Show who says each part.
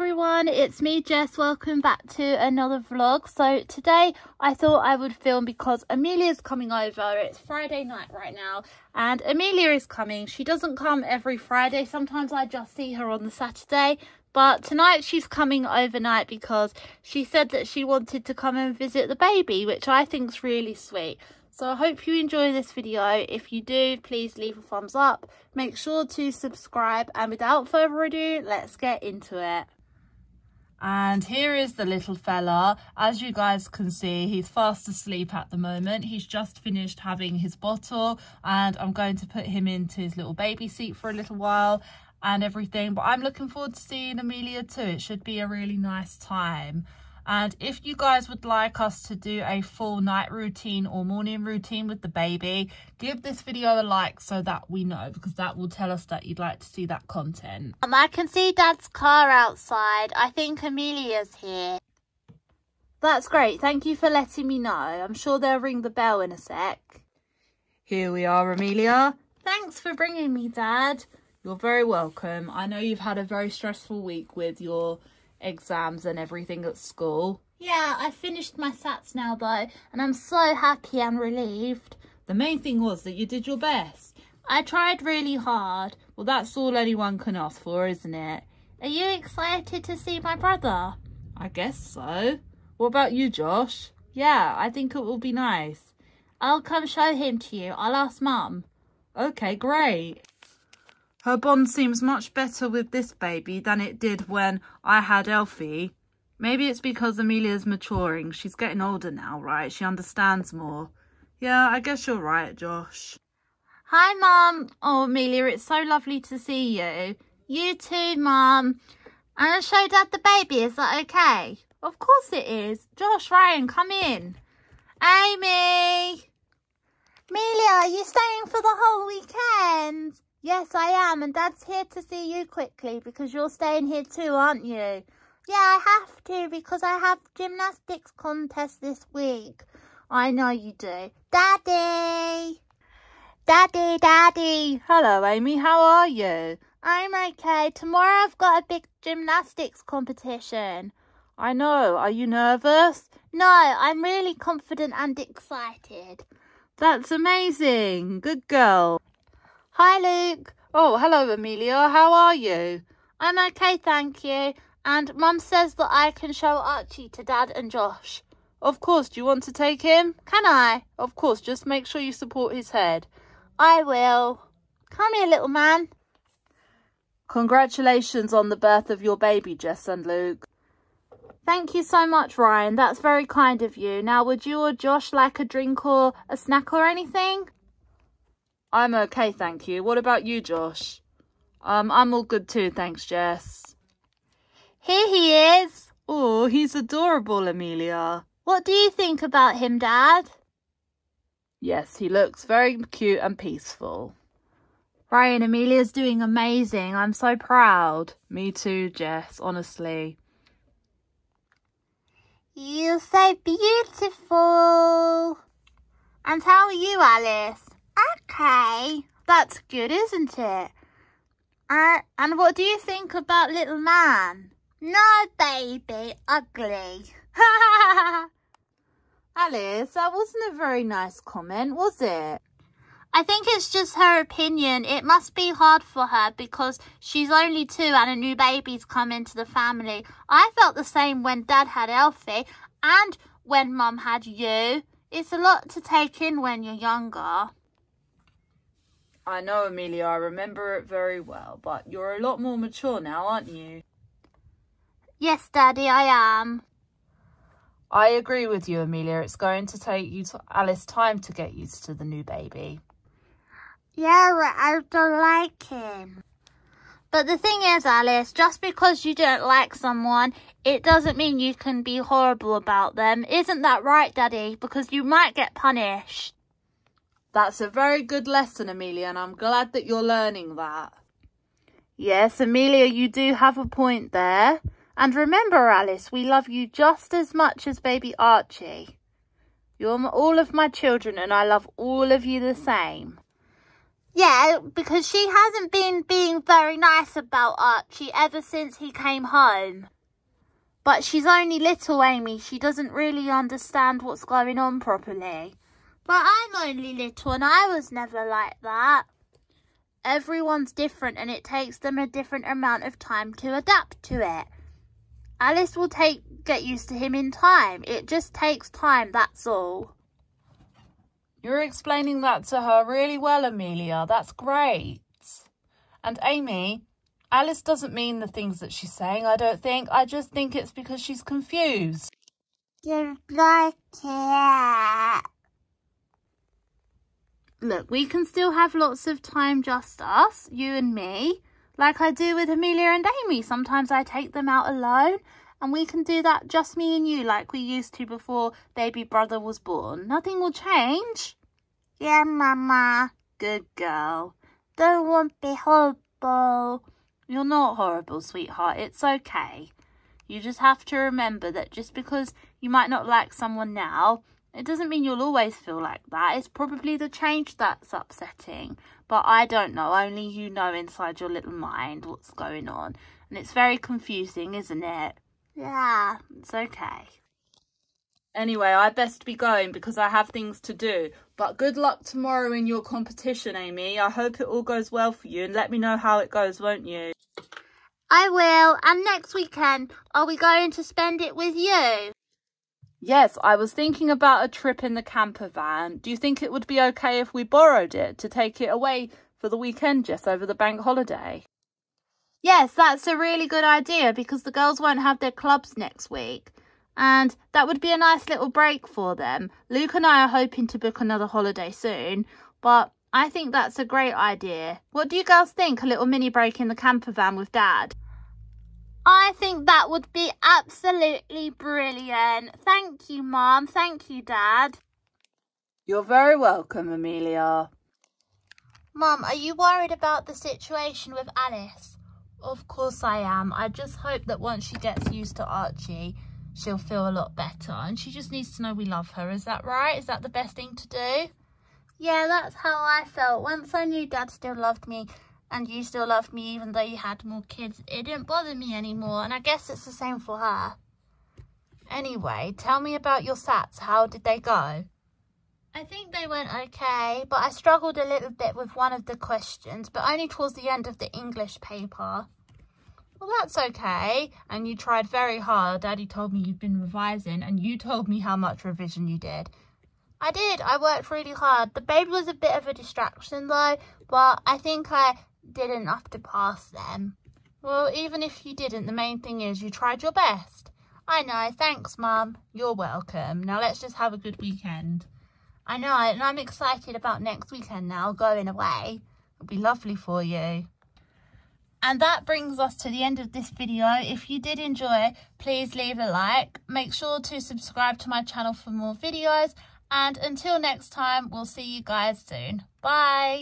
Speaker 1: everyone, it's me Jess, welcome back to another vlog. So today I thought I would film because Amelia's coming over, it's Friday night right now and Amelia is coming. She doesn't come every Friday, sometimes I just see her on the Saturday but tonight she's coming overnight because she said that she wanted to come and visit the baby which I think is really sweet. So I hope you enjoy this video. If you do, please leave a thumbs up. Make sure to subscribe. And without further ado, let's get into it.
Speaker 2: And here is the little fella. As you guys can see, he's fast asleep at the moment. He's just finished having his bottle and I'm going to put him into his little baby seat for a little while and everything. But I'm looking forward to seeing Amelia too. It should be a really nice time. And if you guys would like us to do a full night routine or morning routine with the baby, give this video a like so that we know because that will tell us that you'd like to see that content.
Speaker 1: Um, I can see Dad's car outside. I think Amelia's here. That's great. Thank you for letting me know. I'm sure they'll ring the bell in a sec.
Speaker 2: Here we are, Amelia.
Speaker 1: Thanks for bringing me, Dad.
Speaker 2: You're very welcome. I know you've had a very stressful week with your exams and everything at school.
Speaker 1: Yeah, I finished my SATs now though, and I'm so happy and relieved.
Speaker 2: The main thing was that you did your best.
Speaker 1: I tried really hard.
Speaker 2: Well, that's all anyone can ask for, isn't it?
Speaker 1: Are you excited to see my brother?
Speaker 2: I guess so. What about you, Josh? Yeah, I think it will be nice.
Speaker 1: I'll come show him to you. I'll ask Mum.
Speaker 2: Okay, great. Her bond seems much better with this baby than it did when I had Elfie. Maybe it's because Amelia's maturing. She's getting older now, right? She understands more. Yeah, I guess you're right, Josh.
Speaker 1: Hi, Mum. Oh, Amelia, it's so lovely to see you. You too, Mum. I'm going to show Dad the baby. Is that okay? Of course it is. Josh, Ryan, come in. Amy. Amelia, are you staying for the whole weekend? Yes, I am, and Dad's here to see you quickly because you're staying here too, aren't you? Yeah, I have to because I have gymnastics contest this week. I know you do. Daddy! Daddy, Daddy!
Speaker 2: Hello, Amy, how are you?
Speaker 1: I'm okay. Tomorrow I've got a big gymnastics competition.
Speaker 2: I know. Are you nervous?
Speaker 1: No, I'm really confident and excited.
Speaker 2: That's amazing. Good girl.
Speaker 1: Hi, Luke.
Speaker 2: Oh, hello, Amelia. How are you?
Speaker 1: I'm okay, thank you. And Mum says that I can show Archie to Dad and Josh.
Speaker 2: Of course. Do you want to take him?
Speaker 1: Can I?
Speaker 2: Of course. Just make sure you support his head.
Speaker 1: I will. Come here, little man.
Speaker 2: Congratulations on the birth of your baby, Jess and Luke.
Speaker 1: Thank you so much, Ryan. That's very kind of you. Now, would you or Josh like a drink or a snack or anything?
Speaker 2: I'm okay, thank you. What about you, Josh? Um, I'm all good too, thanks, Jess.
Speaker 1: Here he is.
Speaker 2: Oh, he's adorable, Amelia.
Speaker 1: What do you think about him, Dad?
Speaker 2: Yes, he looks very cute and peaceful.
Speaker 1: Ryan, Amelia's doing amazing. I'm so proud.
Speaker 2: Me too, Jess, honestly.
Speaker 1: You're so beautiful. And how are you, Alice? Okay, that's good, isn't it? Uh, and what do you think about little man? No, baby, ugly.
Speaker 2: Alice, that wasn't a very nice comment, was it?
Speaker 1: I think it's just her opinion. It must be hard for her because she's only two and a new baby's come into the family. I felt the same when Dad had Elfie and when Mum had you. It's a lot to take in when you're younger.
Speaker 2: I know, Amelia, I remember it very well, but you're a lot more mature now, aren't you?
Speaker 1: Yes, Daddy, I am.
Speaker 2: I agree with you, Amelia. It's going to take you to Alice time to get used to the new baby.
Speaker 1: Yeah, I don't like him. But the thing is, Alice, just because you don't like someone, it doesn't mean you can be horrible about them. Isn't that right, Daddy? Because you might get punished.
Speaker 2: That's a very good lesson, Amelia, and I'm glad that you're learning that.
Speaker 1: Yes, Amelia, you do have a point there. And remember, Alice, we love you just as much as baby Archie. You're all of my children and I love all of you the same. Yeah, because she hasn't been being very nice about Archie ever since he came home. But she's only little, Amy. She doesn't really understand what's going on properly. But I'm only little and I was never like that. Everyone's different and it takes them a different amount of time to adapt to it. Alice will take get used to him in time. It just takes time, that's all.
Speaker 2: You're explaining that to her really well, Amelia. That's great. And Amy, Alice doesn't mean the things that she's saying, I don't think. I just think it's because she's confused.
Speaker 1: You like it. Look, we can still have lots of time just us, you and me, like I do with Amelia and Amy. Sometimes I take them out alone and we can do that just me and you like we used to before baby brother was born. Nothing will change. Yeah, Mama. Good girl. Don't want to be horrible. You're not horrible, sweetheart. It's okay. You just have to remember that just because you might not like someone now, it doesn't mean you'll always feel like that. It's probably the change that's upsetting. But I don't know. Only you know inside your little mind what's going on. And it's very confusing, isn't it? Yeah, it's okay.
Speaker 2: Anyway, I best be going because I have things to do. But good luck tomorrow in your competition, Amy. I hope it all goes well for you and let me know how it goes, won't you?
Speaker 1: I will. And next weekend, are we going to spend it with you?
Speaker 2: Yes, I was thinking about a trip in the camper van. Do you think it would be okay if we borrowed it to take it away for the weekend just over the bank holiday?
Speaker 1: Yes, that's a really good idea because the girls won't have their clubs next week. And that would be a nice little break for them. Luke and I are hoping to book another holiday soon, but I think that's a great idea. What do you girls think? A little mini break in the camper van with Dad? I think that would be absolutely brilliant. Thank you, Mom. Thank you, Dad.
Speaker 2: You're very welcome, Amelia.
Speaker 1: Mom, are you worried about the situation with Alice? Of course I am. I just hope that once she gets used to Archie, she'll feel a lot better. And she just needs to know we love her. Is that right? Is that the best thing to do? Yeah, that's how I felt. Once I knew Dad still loved me and you still loved me even though you had more kids, it didn't bother me anymore. And I guess it's the same for her. Anyway, tell me about your SATs. How did they go? I think they went okay, but I struggled a little bit with one of the questions, but only towards the end of the English paper. Well, that's okay. And you tried very hard. Daddy told me you've been revising, and you told me how much revision you did. I did. I worked really hard. The baby was a bit of a distraction, though, but I think I did enough to pass them. Well, even if you didn't, the main thing is you tried your best. I know. Thanks, Mum. You're welcome. Now let's just have a good weekend. I know, and I'm excited about next weekend now, going away. It'll be lovely for you. And that brings us to the end of this video. If you did enjoy, please leave a like. Make sure to subscribe to my channel for more videos. And until next time, we'll see you guys soon. Bye.